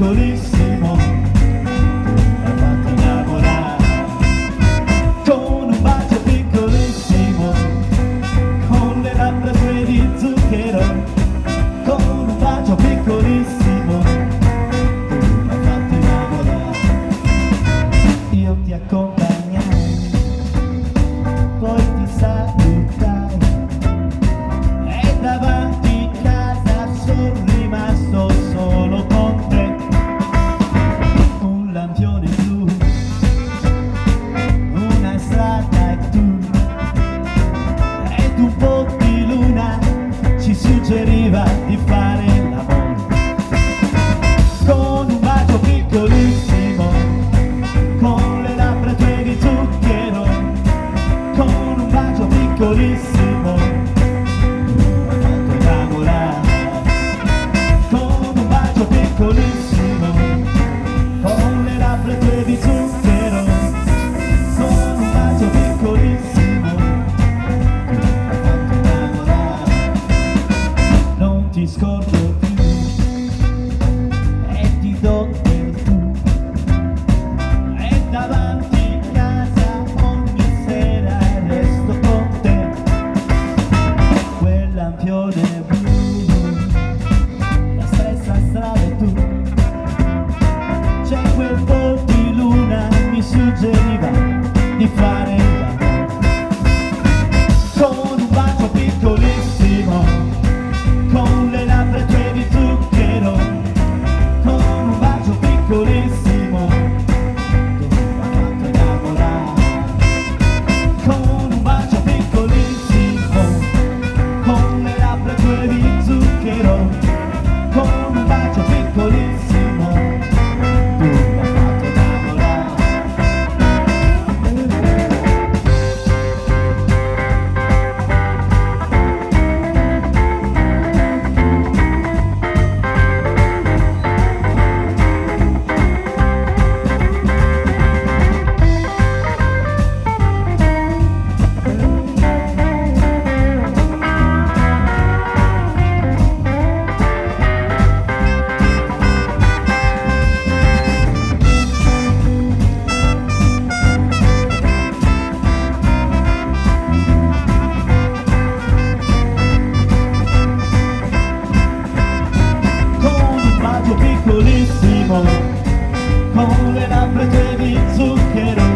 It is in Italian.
police. It's called. it all con le labbra di zucchero